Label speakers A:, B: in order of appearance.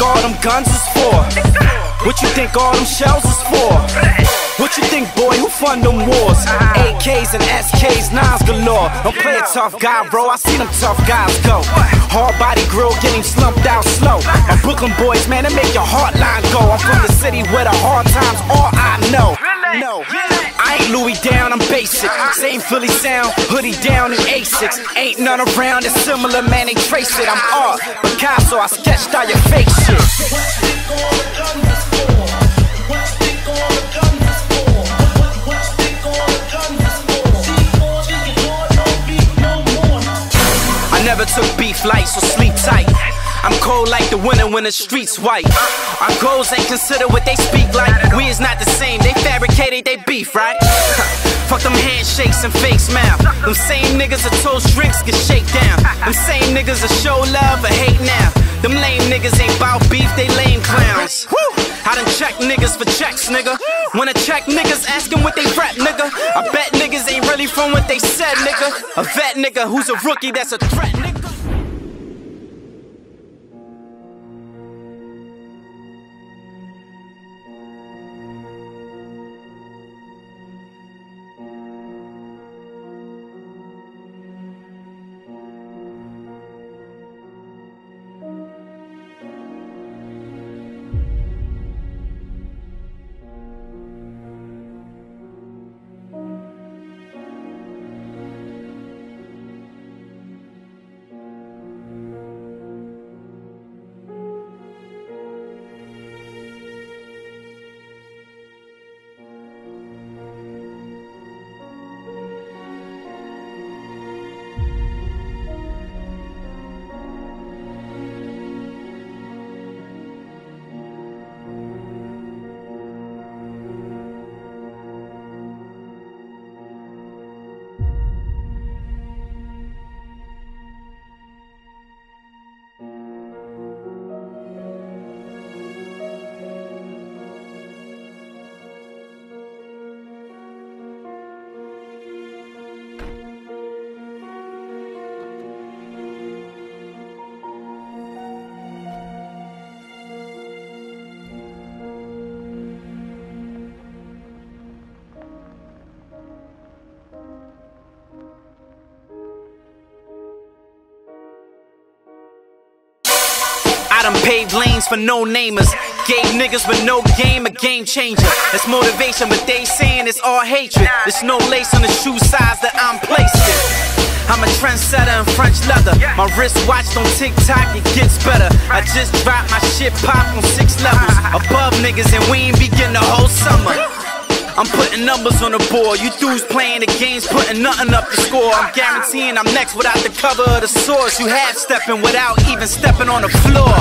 A: Think all them guns is for? What you think all them shells is for? What you think, boy? Who fund them wars? AKs and SKs, nines galore. Don't play a tough guy, bro. I see them tough guys go. Hard body grill getting slumped out slow. My Brooklyn boys, man, they make your heart line go. I'm from the city where the basic. Same Philly sound, hoodie down in Asics. Ain't none around that's similar, man. They trace it. I'm art, Picasso. I sketched out your fake shit. Never took beef light, so sleep tight. I'm cold like the winter when the streets white. Our goals ain't consider what they speak like. We is not the same, they fabricated they beef, right? Fuck them handshakes and fake smile. Them same niggas that toast drinks get shake down. Them same niggas that show love or hate now. Them lame niggas ain't bout beef, they lame clowns. Woo! I done check niggas for checks, nigga. Wanna check niggas, ask 'em what they rap, nigga. I bet niggas ain't really from what they said, nigga. A vet nigga who's a rookie that's a threat, nigga. Paved lanes for no namers. Gave niggas with no game a game changer. It's motivation, but they saying it's all hatred. There's no lace on the shoe size that I'm placed in. I'm a trendsetter in French leather. My wrist watched on TikTok, it gets better. I just dropped my shit pop on six levels. Above niggas, and we ain't summer. I'm putting numbers on the board. You dudes playing the games, putting nothing up to score. I'm guaranteeing I'm next without the cover of the source. You half stepping without even stepping on the floor.